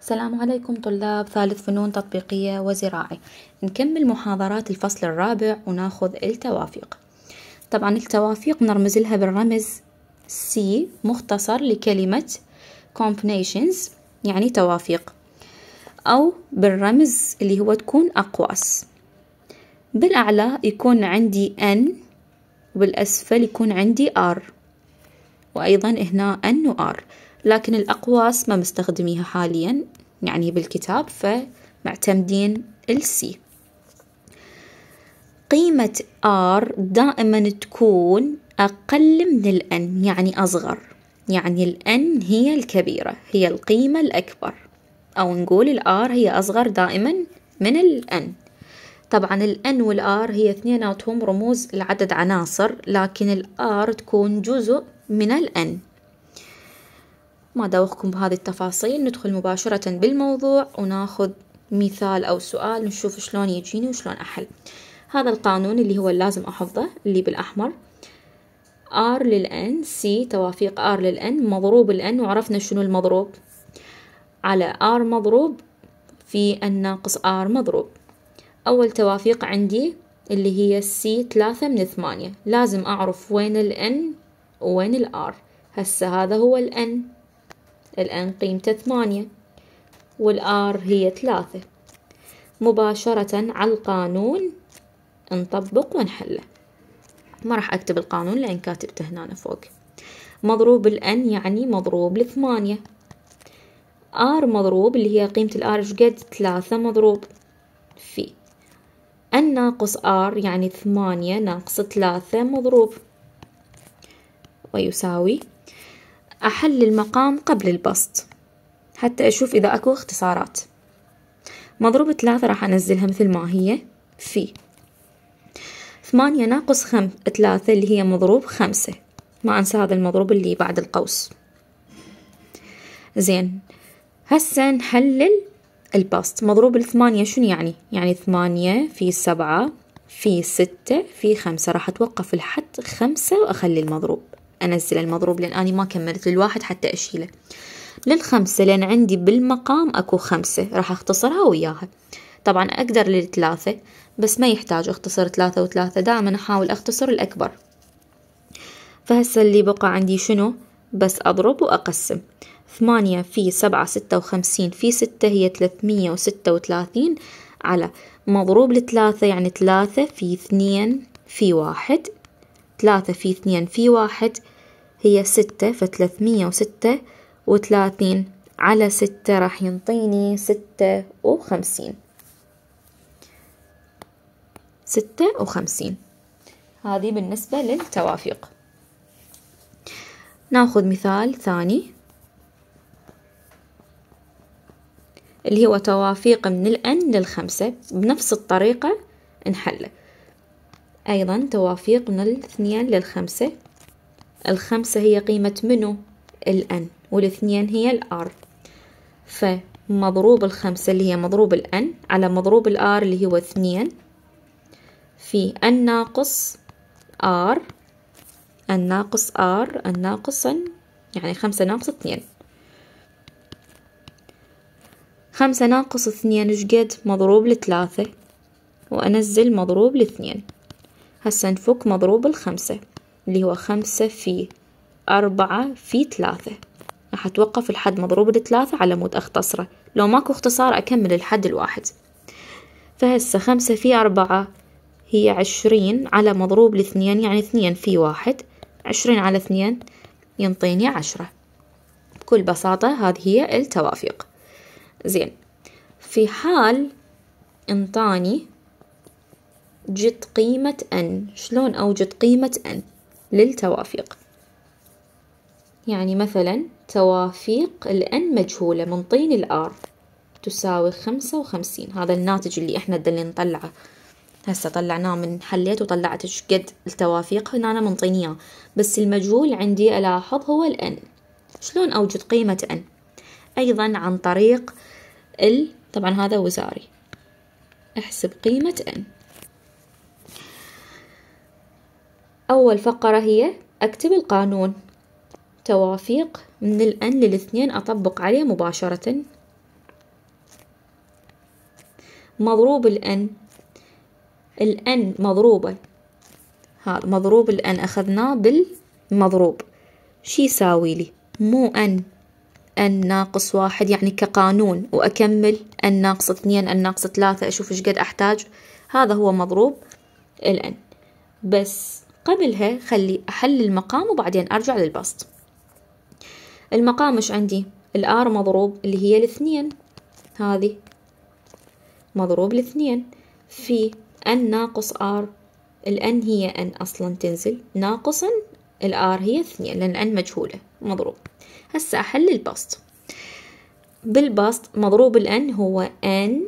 السلام عليكم طلاب ثالث فنون تطبيقية وزراعي. نكمل محاضرات الفصل الرابع وناخذ التوافيق طبعا التوافيق نرمز لها بالرمز C مختصر لكلمة combinations يعني توافيق أو بالرمز اللي هو تكون أقواس. بالأعلى يكون عندي N وبالأسفل يكون عندي R وأيضا هنا N و R. لكن الأقواس ما مستخدميها حاليا يعني بالكتاب فمعتمدين السي قيمة R دائما تكون أقل من الأن يعني أصغر. يعني الأن هي الكبيرة هي القيمة الأكبر. أو نقول الآر هي أصغر دائما من الأن طبعا الأن والآر هي اثنيناتهم رموز لعدد عناصر لكن الآر تكون جزء من الأن ما دوخكم بهذه التفاصيل ندخل مباشرة بالموضوع وناخذ مثال أو سؤال نشوف شلون يجيني وشلون أحل. هذا القانون اللي هو اللازم أحفظه اللي بالأحمر. R للN C توافيق R للN مضروب الN وعرفنا شنو المضروب. على R مضروب في الناقص R مضروب. أول توافيق عندي اللي هي C ثلاثة من ثمانية. لازم أعرف وين ال N وين ال R. هسه هذا هو ال N. الآن قيمته ثمانية والآر هي ثلاثة. مباشرة على القانون نطبق ونحله ما راح أكتب القانون لأن كاتبته هنا فوق. مضروب الأن يعني مضروب لثمانية. آر مضروب اللي هي قيمة الآر قد؟ ثلاثة مضروب في أن ناقص آر يعني ثمانية ناقص ثلاثة مضروب. ويساوي أحل المقام قبل البسط حتى أشوف إذا أكو اختصارات. مضروب ثلاثة راح أنزلها مثل ما هي في. ثمانية ناقص خم ثلاثة اللي هي مضروب خمسة. ما أنسى هذا المضروب اللي بعد القوس. زين. هسه نحلل البسط. مضروب الثمانية شنو يعني؟ يعني ثمانية في سبعة في ستة في خمسة. راح أتوقف لحد خمسة وأخلي المضروب. أنزل المضروب لأن أنا ما كملت الواحد حتى أشيله. للخمسة لأن عندي بالمقام أكو خمسة راح أختصرها وياها. طبعا أقدر للثلاثة بس ما يحتاج أختصر ثلاثة وثلاثة. دائما أحاول أختصر الأكبر. فهسه اللي بقى عندي شنو؟ بس أضرب وأقسم. ثمانية في سبعة ستة وخمسين في ستة هي ثلاثمية وستة وثلاثين على مضروب لثلاثة يعني ثلاثة في اثنين في واحد. ثلاثة في اثنين في واحد هي ستة فثلاثمية وستة وثلاثين على ستة راح ينطيني ستة وخمسين. ستة وخمسين. هذه بالنسبة للتوافيق ناخذ مثال ثاني اللي هو توافيق من الأن للخمسة بنفس الطريقة نحله أيضا توافيق من الاثنين للخمسة. الخمسة هي قيمة منو؟ الأن. والاثنين هي الآر. فمضروب الخمسة اللي هي مضروب الأن على مضروب الآر اللي هو اثنين. في الناقص آر الناقص آر الناقص يعني خمسة ناقص اثنين. خمسة ناقص اثنين شقد مضروب لثلاثة. وأنزل مضروب لاثنين هسا نفك مضروب الخمسة اللي هو خمسة في أربعة في ثلاثة. راح أتوقف الحد مضروب لثلاثة على مود أختصره. لو ماكو اختصار أكمل الحد الواحد. فهسه خمسة في أربعة هي عشرين على مضروب لاثنين يعني اثنين في واحد. عشرين على اثنين ينطيني عشرة. بكل بساطة هذه هي التوافيق زين. في حال انطاني جد قيمة n شلون أوجد قيمة n للتوافيق. يعني مثلا توافيق ال n مجهولة من طين ال r تساوي خمسة وخمسين. هذا الناتج اللي إحنا دلنا نطلعه. هسه طلعناه من حليت وطلعت إيش قد التوافيق هنا أنا منطيني إياه بس المجهول عندي ألاحظ هو ال n شلون أوجد قيمة n أيضا عن طريق ال طبعا هذا وزاري. أحسب قيمة n أول فقرة هي أكتب القانون. توافيق من الأن للاثنين أطبق عليه مباشرة. مضروب الأن. الأن مضروبة هذا مضروب الأن أخذناه بالمضروب. شي يساوي لي؟ مو أن. أن ناقص واحد يعني كقانون. وأكمل. أن ناقص اثنين أن ناقص ثلاثة أشوف إيش قد أحتاج. هذا هو مضروب الأن. بس قبلها خلي أحل المقام وبعدين أرجع للبسط. المقام إيش عندي؟ الآر مضروب اللي هي الاثنين. هذه مضروب الاثنين. في أن ناقص آر الأن هي أن أصلا تنزل. ناقصا الآر هي اثنين لأن أن مجهولة مضروب. هسا أحل البسط. بالبسط مضروب الأن هو أن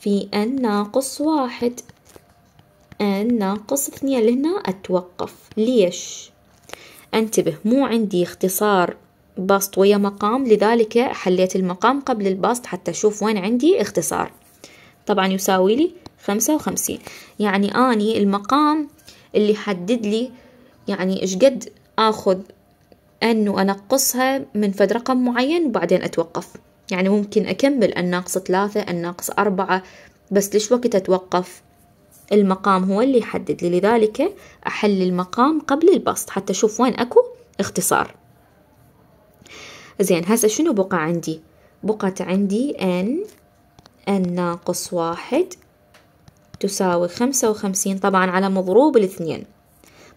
في أن ناقص واحد. أن ناقص اثنين لهنا أتوقف. ليش؟ أنتبه مو عندي اختصار بسط ويا مقام لذلك حليت المقام قبل البسط حتى أشوف وين عندي اختصار. طبعا يساوي لي خمسة وخمسين. يعني أني المقام اللي حدد لي يعني إيش قد آخذ أن أنقصها من فد رقم معين وبعدين أتوقف. يعني ممكن أكمل الناقص ثلاثة الناقص أربعة بس ليش وقت أتوقف؟ المقام هو اللي يحدد لي. لذلك أحل المقام قبل البسط حتى أشوف وين أكو اختصار. زين هسه شنو بقى عندي؟ بقت عندي n n ناقص واحد تساوي خمسة وخمسين. طبعا على مضروب الاثنين.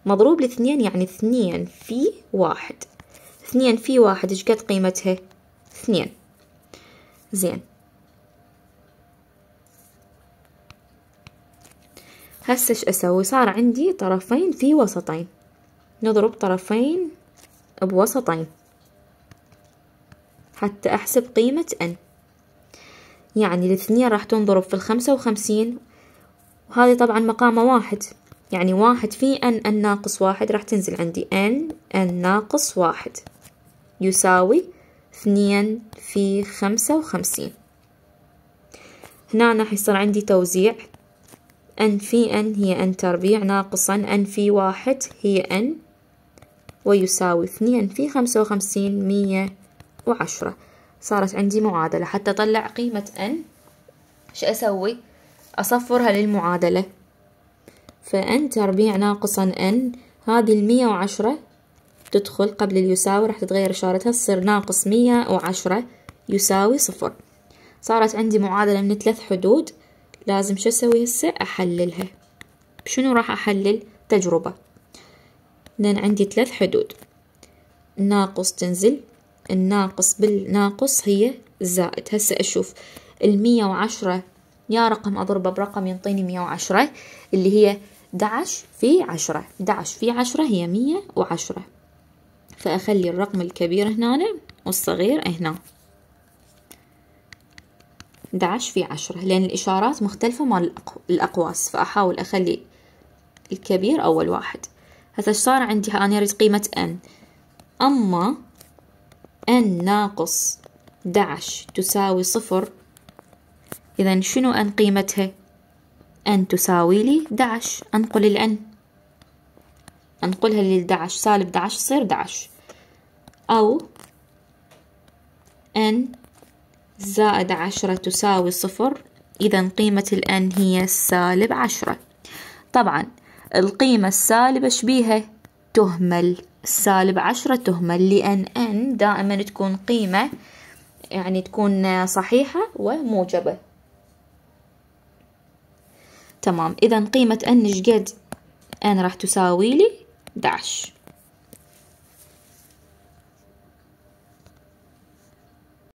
مضروب الاثنين يعني اثنين في واحد. اثنين في واحد إيش قد قيمتها؟ اثنين. زين. هسه إيش أسوي. صار عندي طرفين في وسطين. نضرب طرفين بوسطين. حتى أحسب قيمة n. يعني الاثنين راح تنضرب في الخمسة وخمسين. وهذه طبعا مقامه واحد. يعني واحد في n n ناقص واحد راح تنزل عندي n n ناقص واحد. يساوي اثنين في خمسة وخمسين. هنا راح يصير عندي توزيع. N في n هي n تربيع ناقصا n في واحد هي n ويساوي اثنين في خمسة وخمسين مية وعشرة. صارت عندي معادلة. حتى أطلع قيمة n إيش أسوي؟ أصفرها للمعادلة. فn تربيع ناقصا n هذه المية وعشرة تدخل قبل اليساوي راح تتغير إشارتها تصير ناقص مية وعشرة يساوي صفر. صارت عندي معادلة من ثلاث حدود. لازم شو أسوي هسه؟ أحللها. شنو راح أحلل؟ تجربة. لأن عندي ثلاث حدود. ناقص تنزل. الناقص بالناقص هي الزائد هسه أشوف المية وعشرة. يا رقم أضربه برقم ينطيني مية وعشرة. اللي هي دعش في عشرة. دعش في عشرة هي مية وعشرة. فأخلي الرقم الكبير هنا والصغير هنا. دعش في عشرة لأن الإشارات مختلفة مال الأقواس فأحاول أخلي الكبير أول واحد. هسا صار عندي؟ أنا أريد قيمة n. أما n ناقص دعش تساوي صفر إذا شنو n قيمتها؟ N تساوي لي دعش أنقل الان أنقلها للدعش سالب دعش يصير دعش أو n زائد عشرة تساوي صفر. إذا قيمة الآن هي سالب عشرة. طبعا القيمة السالبة شبيها تهمل. السالب عشرة تهمل لأن n دائما تكون قيمة يعني تكون صحيحة وموجبة. تمام. إذا قيمة n شقد n راح تساوي لي داش